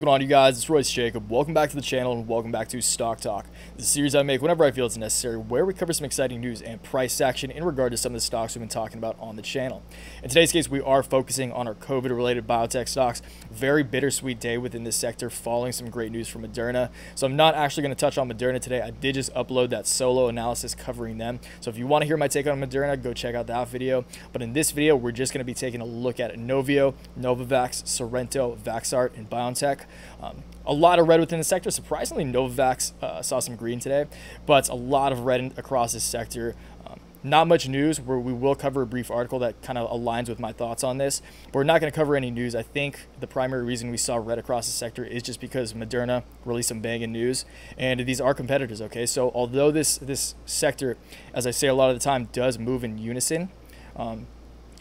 What's going on you guys, it's Royce Jakob. Welcome back to the channel and welcome back to Stock Talk. This is a series I make whenever I feel it's necessary where we cover some exciting news and price action in regard to some of the stocks we've been talking about on the channel. In today's case, we are focusing on our COVID related biotech stocks. Very bittersweet day within this sector following some great news from Moderna. So I'm not actually going to touch on Moderna today. I did just upload that solo analysis covering them. So if you want to hear my take on Moderna, go check out that video. But in this video, we're just going to be taking a look at Inovio, Novavax, Sorrento, Vaxart, and BioNTech. Um, a lot of red within the sector. Surprisingly, Novavax uh, saw some green today, but a lot of red across this sector. Um, not much news where we will cover a brief article that kind of aligns with my thoughts on this. But we're not going to cover any news. I think the primary reason we saw red across the sector is just because Moderna released some banging news, and these are competitors. Okay, so although this this sector, as I say a lot of the time, does move in unison. Um,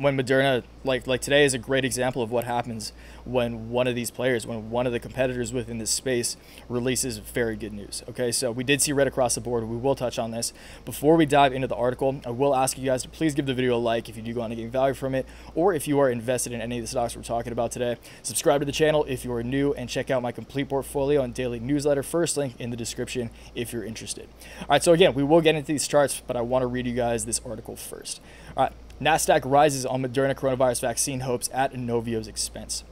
when Moderna, like like today, is a great example of what happens when one of these players, when one of the competitors within this space releases very good news. Okay, so we did see red across the board. We will touch on this. Before we dive into the article, I will ask you guys to please give the video a like if you do go on to gain value from it, or if you are invested in any of the stocks we're talking about today. Subscribe to the channel if you are new, and check out my complete portfolio and daily newsletter. First link in the description if you're interested. All right, so again, we will get into these charts, but I want to read you guys this article first. All right. NASDAQ rises on Moderna coronavirus vaccine hopes at Inovio's expense.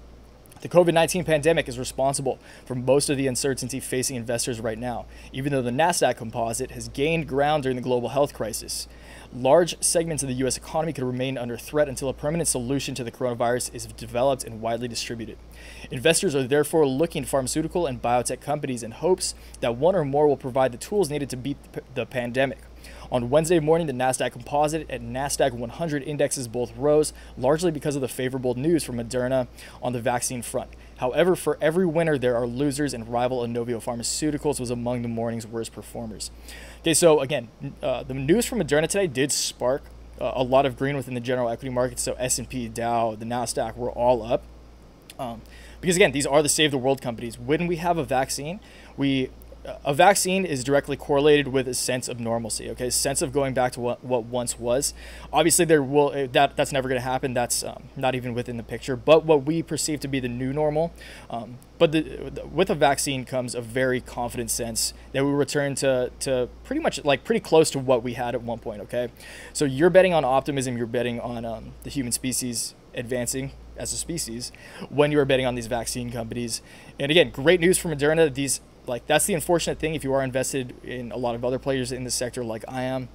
The COVID 19 pandemic is responsible for most of the uncertainty facing investors right now, even though the NASDAQ composite has gained ground during the global health crisis. Large segments of the U.S. economy could remain under threat until a permanent solution to the coronavirus is developed and widely distributed. Investors are therefore looking to pharmaceutical and biotech companies in hopes that one or more will provide the tools needed to beat the pandemic. On Wednesday morning, the NASDAQ Composite and NASDAQ 100 indexes both rose, largely because of the favorable news from Moderna on the vaccine front. However, for every winner, there are losers, and rival Inovio Pharmaceuticals was among the morning's worst performers. Okay, so again, uh, the news from Moderna today did spark uh, a lot of green within the general equity market. So S&P, Dow, the Nasdaq were all up. Um, because again, these are the save the world companies. When we have a vaccine, we a vaccine is directly correlated with a sense of normalcy okay? Sense of going back to what, what once was. Obviously there will eh, that that's never going to happen. That's um, not even within the picture. But what we perceive to be the new normal um, but the, with a vaccine comes a very confident sense that we return to, to pretty much like pretty close to what we had at one point okay? So you're betting on optimism you're betting on um, the human species advancing as a species when you are betting on these vaccine companies. And again great news for moderna. These like that's the unfortunate thing if you are invested in a lot of other players in the sector like I am.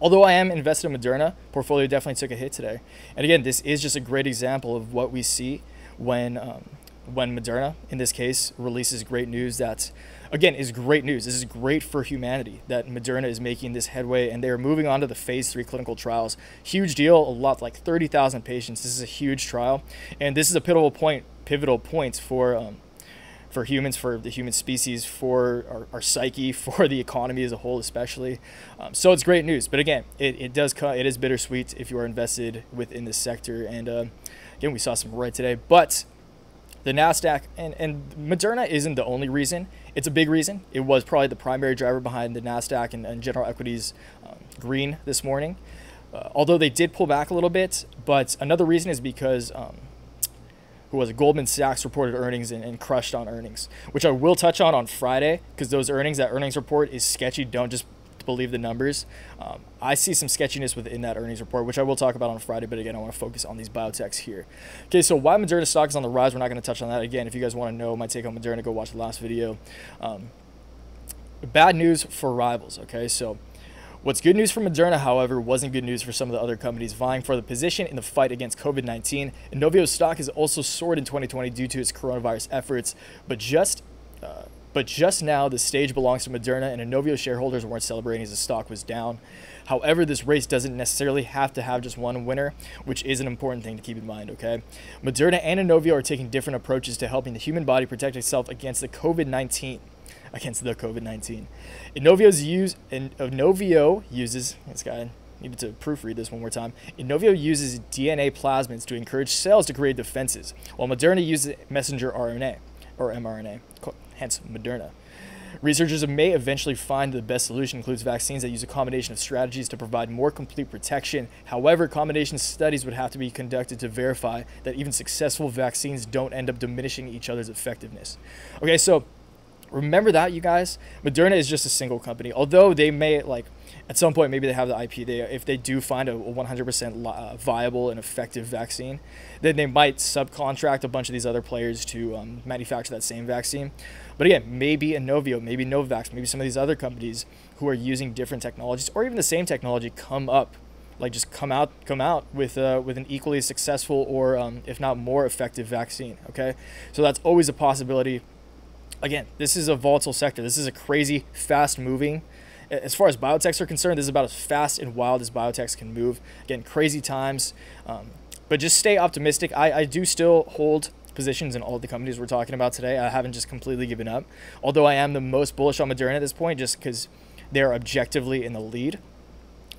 Although I am invested in Moderna, portfolio definitely took a hit today. And again, this is just a great example of what we see when um, when Moderna, in this case, releases great news that, again, is great news. This is great for humanity that Moderna is making this headway and they are moving on to the phase three clinical trials. Huge deal, a lot like 30,000 patients. This is a huge trial, and this is a pivotal point, pivotal point for um, for humans, for the human species, for our, our psyche, for the economy as a whole, especially. Um, so it's great news. But again, it, it does cut. It is bittersweet if you are invested within this sector. And uh, again, we saw some red today, but the Nasdaq and and Moderna isn't the only reason. It's a big reason. It was probably the primary driver behind the Nasdaq and, and general equities um, green this morning. Uh, although they did pull back a little bit, but another reason is because um, who was Goldman Sachs reported earnings and, and, crushed on earnings, which I will touch on on Friday because those earnings, that earnings report is sketchy. Don't just believe the numbers. Um, I see some sketchiness within that earnings report, which I will talk about on Friday. But again, I want to focus on these biotechs here. Okay, so why Moderna stock is on the rise? We're not going to touch on that again. If you guys want to know my take on Moderna, go watch the last video. Um, bad news for rivals. Okay, so What's good news for Moderna, however, wasn't good news for some of the other companies vying for the position in the fight against COVID 19. Inovio's stock has also soared in 2020 due to its coronavirus efforts, but just uh, but just now, the stage belongs to Moderna, and Inovio shareholders weren't celebrating as the stock was down. However, this race doesn't necessarily have to have just one winner, which is an important thing to keep in mind, okay? Moderna and Inovio are taking different approaches to helping the human body protect itself against the COVID 19 against the COVID-19. Inovio's use Inovio uses this guy needed to proofread this one more time. Inovio uses DNA plasmids to encourage cells to create defenses, while Moderna uses messenger RNA or mRNA, hence Moderna. Researchers may eventually find the best solution includes vaccines that use a combination of strategies to provide more complete protection. However, combination studies would have to be conducted to verify that even successful vaccines don't end up diminishing each other's effectiveness. Okay, so remember that, you guys. Moderna is just a single company, although they may like at some point maybe they have the IP. They if they do find a 100% uh, viable and effective vaccine, then they might subcontract a bunch of these other players to um, manufacture that same vaccine. But again, maybe Inovio, maybe Novavax, maybe some of these other companies who are using different technologies or even the same technology come up like just come out come out with uh, with an equally successful or um, if not more effective vaccine okay so that's always a possibility again, this is a volatile sector. This is a crazy, fast moving. As far as biotechs are concerned, this is about as fast and wild as biotechs can move. Again, crazy times. Um, but just stay optimistic. I, I do still hold positions in all the companies we're talking about today. I haven't just completely given up. Although I am the most bullish on Moderna at this point, just because they're objectively in the lead.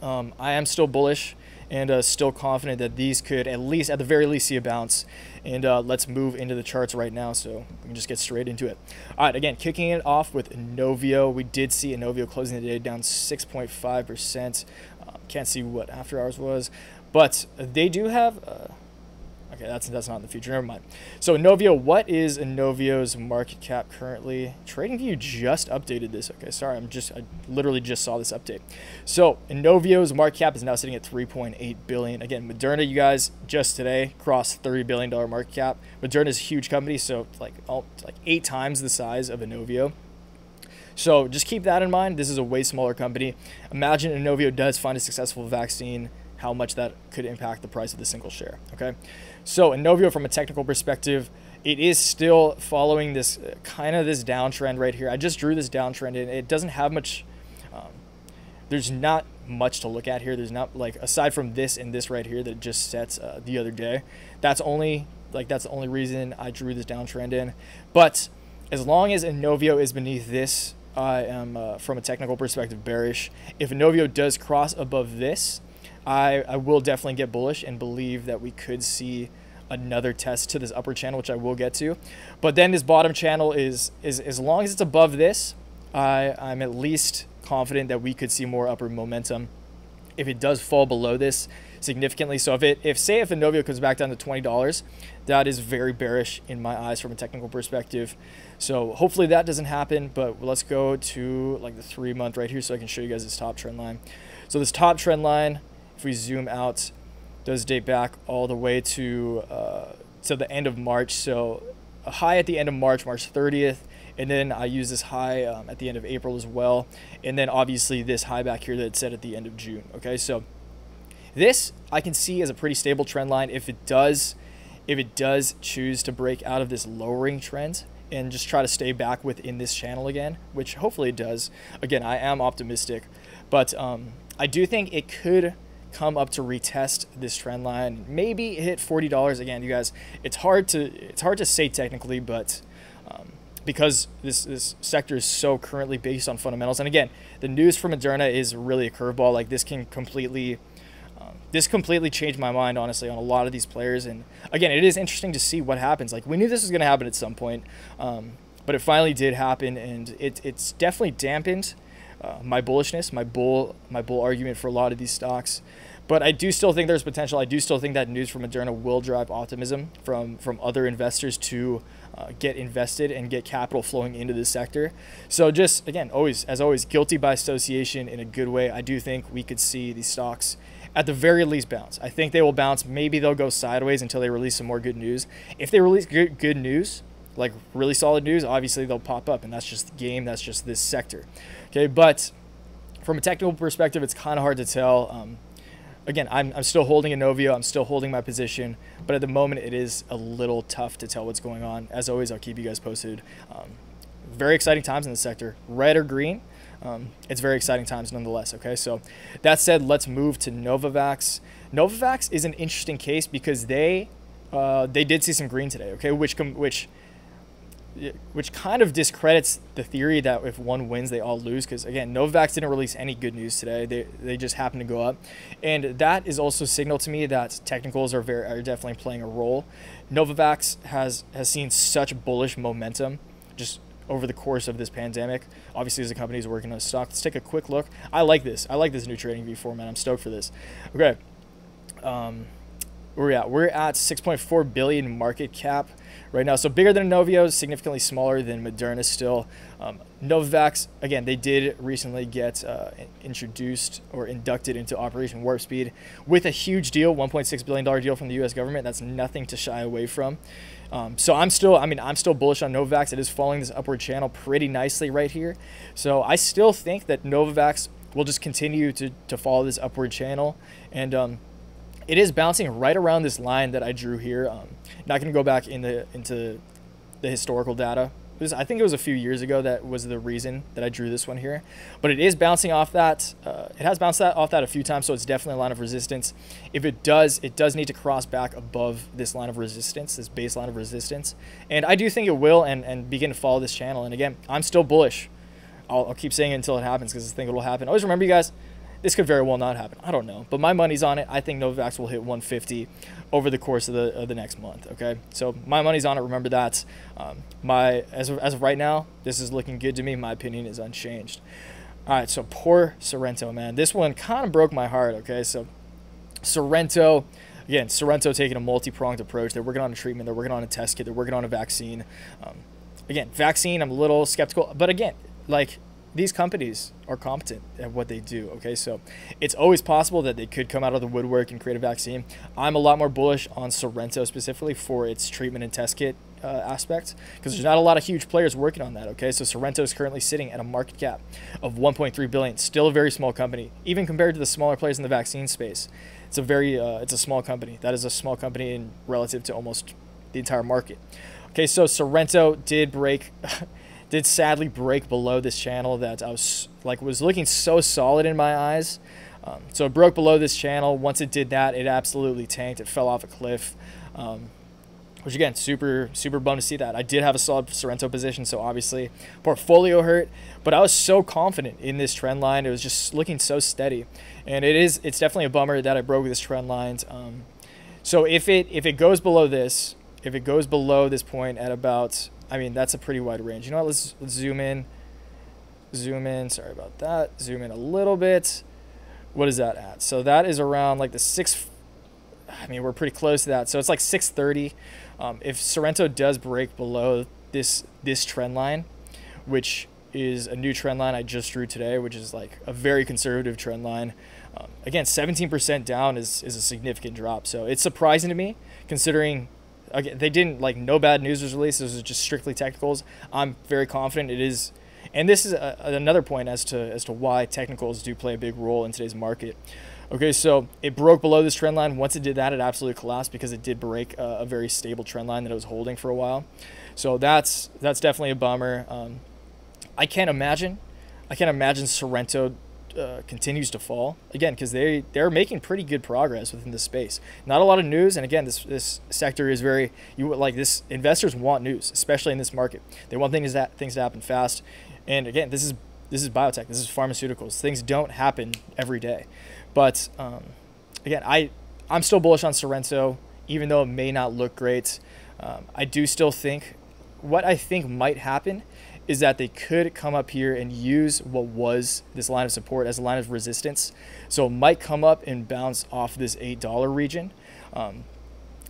Um, I am still bullish and uh, still confident that these could at least, at the very least, see a bounce. And uh, let's move into the charts right now so we can just get straight into it. All right, again, kicking it off with Inovio. We did see Inovio closing the day down 6.5%. Uh, can't see what after hours was, but they do have uh, Okay, that's that's not in the future. Never mind. So Inovio, what is Inovio's market cap currently? TradingView just updated this. Okay, sorry, I'm just I literally just saw this update. So Inovio's market cap is now sitting at 3.8 billion. Again, Moderna, you guys just today crossed 30 billion dollar market cap. Moderna is a huge company, so like all, like eight times the size of Inovio. So just keep that in mind. This is a way smaller company. Imagine Inovio does find a successful vaccine how much that could impact the price of the single share. Okay, so Inovio, from a technical perspective, it is still following this uh, kind of this downtrend right here. I just drew this downtrend and it doesn't have much. Um, there's not much to look at here. There's not like aside from this and this right here that just sets uh, the other day. That's only like that's the only reason I drew this downtrend in. But as long as Inovio is beneath this, I am uh, from a technical perspective bearish. If Inovio does cross above this, I, I will definitely get bullish and believe that we could see another test to this upper channel, which I will get to. But then this bottom channel is, is as long as it's above this, I, I'm at least confident that we could see more upper momentum. If it does fall below this significantly, so if it, if say if Inovio comes back down to twenty dollars, that is very bearish in my eyes from a technical perspective. So hopefully that doesn't happen. But let's go to like the three month right here, so I can show you guys this top trend line. So this top trend line if we zoom out, does date back all the way to uh, to the end of March. So a high at the end of March, March 30th, and then I use this high um, at the end of April as well, and then obviously this high back here that's set at the end of June. Okay, so this I can see as a pretty stable trend line. If it does, if it does choose to break out of this lowering trend and just try to stay back within this channel again, which hopefully it does. Again, I am optimistic, but um, I do think it could come up to retest this trend line, maybe hit $40 again, you guys. It's hard to it's hard to say technically, but um, because this this sector is so currently based on fundamentals, and again, the news from Moderna is really a curveball. Like this can completely um, this completely changed my mind, honestly, on a lot of these players. And again, it is interesting to see what happens. Like we knew this was going to happen at some point, um, but it finally did happen, and it, it's definitely dampened uh, my bullishness, my bull, my bull argument for a lot of these stocks. But I do still think there's potential. I do still think that news from Moderna will drive optimism from from other investors to uh, get invested and get capital flowing into the sector. So just again, always as always, guilty by association in a good way. I do think we could see these stocks at the very least bounce. I think they will bounce. Maybe they'll go sideways until they release some more good news. If they release good, good news, like really solid news, obviously they'll pop up, and that's just the game. That's just this sector. Okay, but from a technical perspective, it's kind of hard to tell. Um, again, I'm, I'm still holding Inovio. I'm still holding my position, but at the moment, it is a little tough to tell what's going on. As always, I'll keep you guys posted. Um, very exciting times in the sector, red or green. Um, it's very exciting times nonetheless. Okay, so that said, let's move to Novavax. Novavax is an interesting case because they uh, they did see some green today. Okay, which which which kind of discredits the theory that if one wins, they all lose. Because again, Novavax didn't release any good news today. They, they just happened to go up, and that is also signal to me that technicals are very are definitely playing a role. Novavax has has seen such bullish momentum, just over the course of this pandemic. Obviously, as a company is working on stock. Let's take a quick look. I like this. I like this new trading view format. I'm stoked for this. Okay. Um, where we at? We're at 6.4 billion market cap right now. So bigger than Inovio, significantly smaller than Moderna still. Um, Novavax, again, they did recently get uh, introduced or inducted into Operation Warp Speed with a huge deal, $1.6 billion deal from the U.S. government. That's nothing to shy away from. Um, so I'm still, I mean, I'm still bullish on Novavax. It is following this upward channel pretty nicely right here. So I still think that Novavax will just continue to, to follow this upward channel. And um, it is bouncing right around this line that I drew here. Um, not going to go back in the, into the historical data. Was, I think it was a few years ago that was the reason that I drew this one here. But it is bouncing off that. Uh, it has bounced that off that a few times, so it's definitely a line of resistance. If it does, it does need to cross back above this line of resistance, this baseline of resistance. And I do think it will and, and begin to follow this channel. And again, I'm still bullish. I'll, I'll keep saying it until it happens because I think it will happen. Always remember, you guys, this could very well not happen. I don't know, but my money's on it. I think Novavax will hit 150 over the course of the of the next month. Okay, so my money's on it. Remember that. Um, my as of, as of right now, this is looking good to me. My opinion is unchanged. All right, so poor Sorrento, man. This one kind of broke my heart. Okay, so Sorrento. Again, Sorrento taking a multi-pronged approach. They're working on a treatment. They're working on a test kit. They're working on a vaccine. Um, again, vaccine. I'm a little skeptical, but again, like these companies are competent at what they do. Okay, so it's always possible that they could come out of the woodwork and create a vaccine. I'm a lot more bullish on Sorrento specifically for its treatment and test kit uh, aspect because there's not a lot of huge players working on that. Okay, so Sorrento is currently sitting at a market cap of 1.3 billion, still a very small company, even compared to the smaller players in the vaccine space. It's a very uh, it's a small company. That is a small company in relative to almost the entire market. Okay, so Sorrento did break. did sadly break below this channel that I was like was looking so solid in my eyes. Um, so it broke below this channel. Once it did that, it absolutely tanked. It fell off a cliff. Um, which again, super super bummed to see that. I did have a solid Sorrento position, so obviously portfolio hurt, but I was so confident in this trend line. It was just looking so steady, and it is it's definitely a bummer that I broke this trend line. Um, so if it if it goes below this, if it goes below this point at about I mean, that's a pretty wide range. You know what? Let's, let's zoom in. Zoom in. Sorry about that. Zoom in a little bit. What is that at? So that is around like the six. I mean, we're pretty close to that. So it's like 630. Um, if Sorrento does break below this this trend line, which is a new trend line I just drew today, which is like a very conservative trend line. Um, again, 17% down is, is a significant drop. So it's surprising to me considering again, they didn't like no bad news was released. This was just strictly technicals. I'm very confident it is, and this is a, another point as to as to why technicals do play a big role in today's market. Okay, so it broke below this trend line. Once it did that, it absolutely collapsed because it did break a, a very stable trend line that it was holding for a while. So that's that's definitely a bummer. Um, I can't imagine, I can't imagine Sorrento uh, continues to fall again because they they're making pretty good progress within the space. Not a lot of news, and again, this this sector is very you like this. Investors want news, especially in this market. They want things that things to happen fast, and again, this is this is biotech. This is pharmaceuticals. Things don't happen every day, but um, again, I I'm still bullish on Sorrento, even though it may not look great. Um, I do still think what I think might happen is that they could come up here and use what was this line of support as a line of resistance. So it might come up and bounce off this $8 region. Um,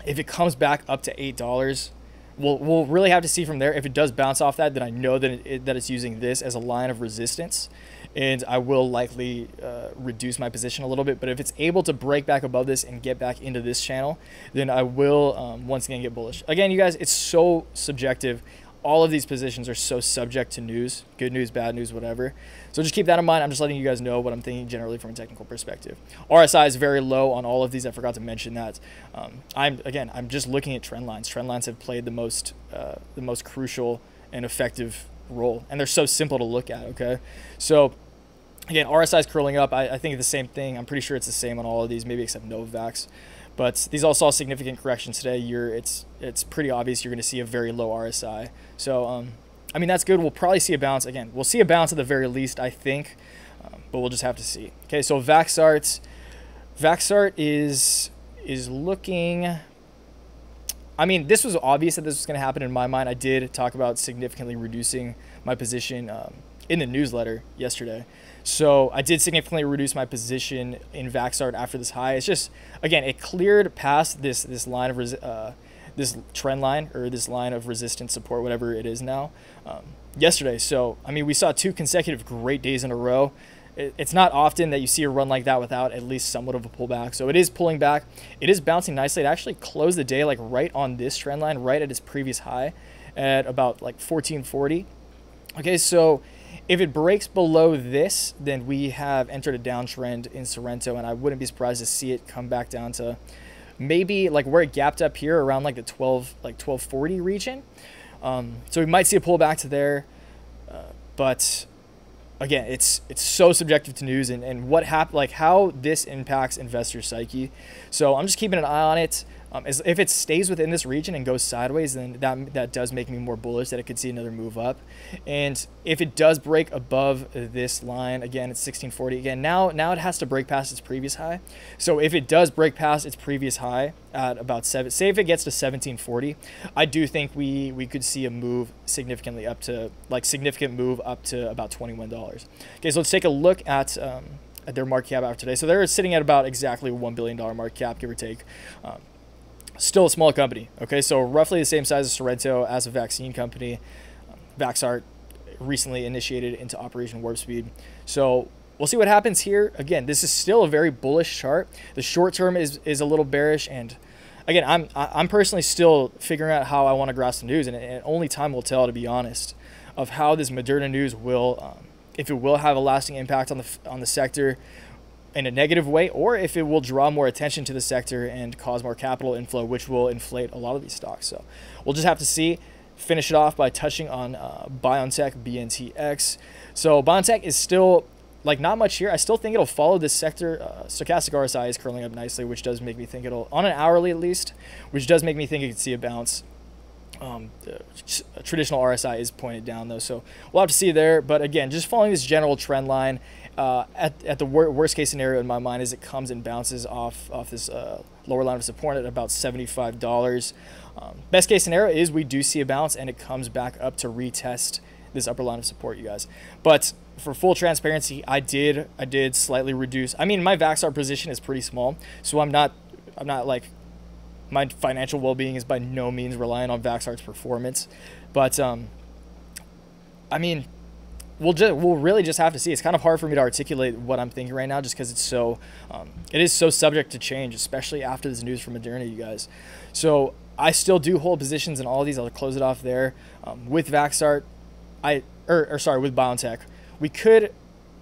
if it comes back up to $8, we'll, we'll really have to see from there. If it does bounce off that, then I know that, it, that it's using this as a line of resistance. And I will likely uh, reduce my position a little bit. But if it's able to break back above this and get back into this channel, then I will um, once again get bullish. Again, you guys, it's so subjective all of these positions are so subject to news, good news, bad news, whatever. So just keep that in mind. I'm just letting you guys know what I'm thinking generally from a technical perspective. RSI is very low on all of these. I forgot to mention that. Um, I'm again, I'm just looking at trend lines. Trend lines have played the most, uh, the most crucial and effective role, and they're so simple to look at. Okay, so again, RSI is curling up. I, I think the same thing. I'm pretty sure it's the same on all of these, maybe except Novavax. But these all saw significant corrections today. You're it's it's pretty obvious you're going to see a very low RSI. So um, I mean that's good. We'll probably see a bounce again. We'll see a bounce at the very least, I think, um, but we'll just have to see. Okay, so Vaxart, Vaxart is is looking. I mean, this was obvious that this was going to happen in my mind. I did talk about significantly reducing my position um, in the newsletter yesterday. So I did significantly reduce my position in Vaxart after this high. It's just again, it cleared past this this line of uh, this trend line or this line of resistance support, whatever it is now, um, yesterday. So I mean, we saw two consecutive great days in a row it's not often that you see a run like that without at least somewhat of a pullback. So it is pulling back. It is bouncing nicely. It actually closed the day like right on this trend line, right at its previous high at about like 1440. Okay, so if it breaks below this, then we have entered a downtrend in Sorrento, and I wouldn't be surprised to see it come back down to maybe like where it gapped up here around like the 12 like 1240 region. Um, so we might see a pullback to there, uh, but again, it's it's so subjective to news and, and what happened, like how this impacts investor psyche. So I'm just keeping an eye on it. Um, as, if it stays within this region and goes sideways, then that that does make me more bullish that it could see another move up. And if it does break above this line, again, it's 1640. Again, now now it has to break past its previous high. So if it does break past its previous high at about seven, say if it gets to 1740, I do think we we could see a move significantly up to like significant move up to about $21. Okay, so let's take a look at. Um, at their market cap after today. So they're sitting at about exactly $1 billion market cap, give or take. Um, still a small company. Okay, so roughly the same size as Sorrento as a vaccine company. Vaxart recently initiated into Operation Warp Speed. So we'll see what happens here. Again, this is still a very bullish chart. The short term is is a little bearish, and again, I'm I'm personally still figuring out how I want to grasp the news, and, and only time will tell, to be honest, of how this Moderna news will, um, if it will have a lasting impact on the on the sector in a negative way or if it will draw more attention to the sector and cause more capital inflow, which will inflate a lot of these stocks. So we'll just have to see. Finish it off by touching on uh, BioNTech, BNTX. So BioNTech is still like not much here. I still think it'll follow this sector. Uh, stochastic RSI is curling up nicely, which does make me think it'll, on an hourly at least, which does make me think it could see a bounce. Um, traditional RSI is pointed down though, so we'll have to see there. But again, just following this general trend line uh, at, at the wor worst case scenario in my mind is it comes and bounces off off this uh, lower line of support at about $75. Um, best case scenario is we do see a bounce and it comes back up to retest this upper line of support, you guys. But for full transparency, I did I did slightly reduce. I mean, my Vaxart position is pretty small, so I'm not I'm not like my financial well-being is by no means reliant on Vaxart's performance, but um, I mean, we'll just we'll really just have to see. It's kind of hard for me to articulate what I'm thinking right now, just because it's so um, it is so subject to change, especially after this news from Moderna, you guys. So I still do hold positions in all of these. I'll close it off there um, with Vaxart. I or, or sorry with BioNTech. We could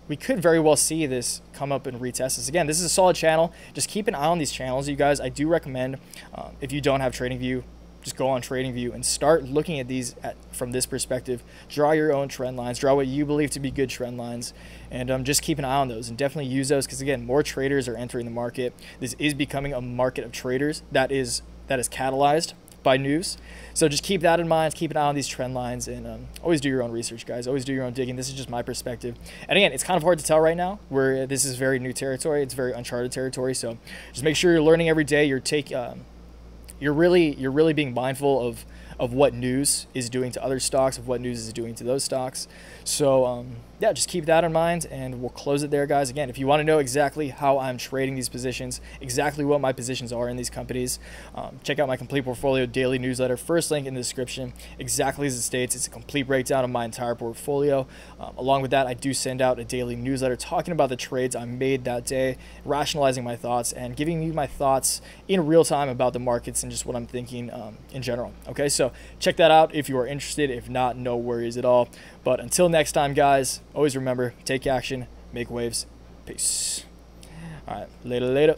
we could very well see this come up and retest this again. This is a solid channel. Just keep an eye on these channels, you guys. I do recommend um, if you don't have TradingView, just go on TradingView and start looking at these at, from this perspective. Draw your own trend lines. Draw what you believe to be good trend lines, and um, just keep an eye on those and definitely use those because again, more traders are entering the market. This is becoming a market of traders that is that is catalyzed by news. So just keep that in mind. Keep an eye on these trend lines, and um, always do your own research, guys. Always do your own digging. This is just my perspective. And again, it's kind of hard to tell right now. Where this is very new territory. It's very uncharted territory. So just make sure you're learning every day. You're taking. um, you're really you're really being mindful of of what news is doing to other stocks, of what news is doing to those stocks. So um, yeah, just keep that in mind and we'll close it there, guys. Again, if you want to know exactly how I'm trading these positions, exactly what my positions are in these companies, um, check out my complete portfolio daily newsletter. First link in the description, exactly as it states. It's a complete breakdown of my entire portfolio. Um, along with that, I do send out a daily newsletter talking about the trades I made that day, rationalizing my thoughts, and giving you my thoughts in real time about the markets and just what I'm thinking um, in general. Okay, so check that out if you are interested. If not, no worries at all. But until next time, guys, always remember take action, make waves. Peace. All right, later, later.